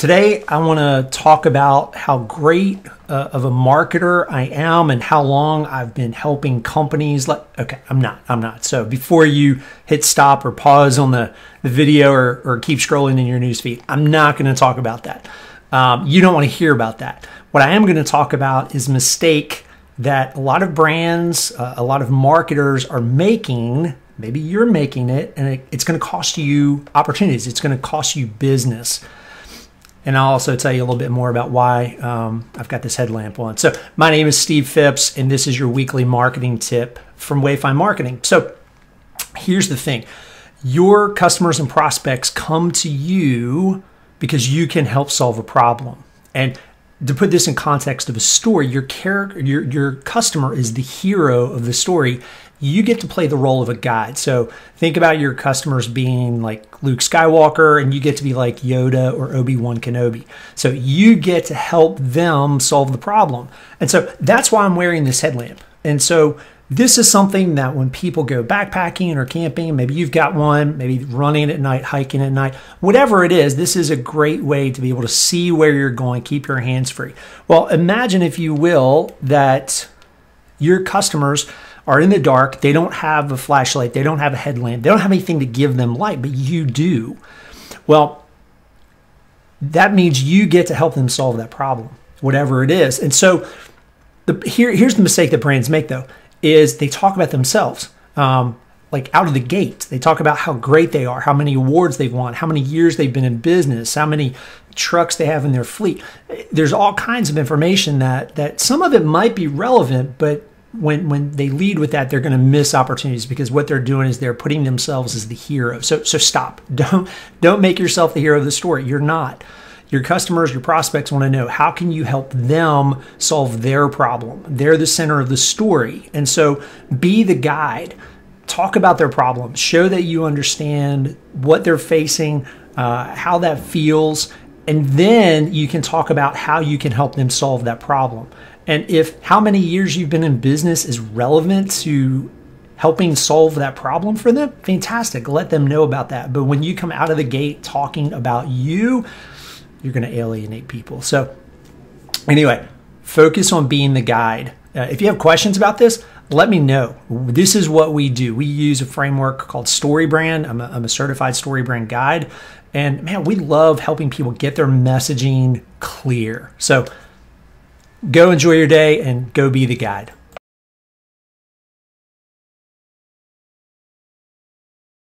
Today, I want to talk about how great uh, of a marketer I am and how long I've been helping companies. Like, okay, I'm not, I'm not. So before you hit stop or pause on the, the video or, or keep scrolling in your newsfeed, I'm not going to talk about that. Um, you don't want to hear about that. What I am going to talk about is mistake that a lot of brands, uh, a lot of marketers are making. Maybe you're making it, and it, it's going to cost you opportunities. It's going to cost you business and I'll also tell you a little bit more about why um, I've got this headlamp on. So, my name is Steve Phipps, and this is your weekly marketing tip from Wayfind Marketing. So, here's the thing your customers and prospects come to you because you can help solve a problem. And to put this in context of a story, your character, your, your customer is the hero of the story. You get to play the role of a guide. So think about your customers being like Luke Skywalker, and you get to be like Yoda or Obi Wan Kenobi. So you get to help them solve the problem. And so that's why I'm wearing this headlamp. And so this is something that when people go backpacking or camping, maybe you've got one, maybe running at night, hiking at night, whatever it is, this is a great way to be able to see where you're going, keep your hands free. Well, imagine, if you will, that your customers are in the dark, they don't have a flashlight, they don't have a headlamp, they don't have anything to give them light, but you do. Well, that means you get to help them solve that problem, whatever it is. And so, the, here, here's the mistake that brands make though is they talk about themselves. Um, like out of the gate, they talk about how great they are, how many awards they've won, how many years they've been in business, how many trucks they have in their fleet. There's all kinds of information that that some of it might be relevant, but when when they lead with that, they're going to miss opportunities because what they're doing is they're putting themselves as the hero. So so stop. Don't don't make yourself the hero of the story. You're not your customers, your prospects want to know how can you help them solve their problem? They're the center of the story. And so be the guide. Talk about their problems. Show that you understand what they're facing, uh, how that feels, and then you can talk about how you can help them solve that problem. And if how many years you've been in business is relevant to helping solve that problem for them, fantastic. Let them know about that. But when you come out of the gate talking about you, you're going to alienate people. So, anyway, focus on being the guide. Uh, if you have questions about this, let me know. This is what we do. We use a framework called StoryBrand. I'm a, I'm a certified StoryBrand guide. And man, we love helping people get their messaging clear. So go enjoy your day and go be the guide.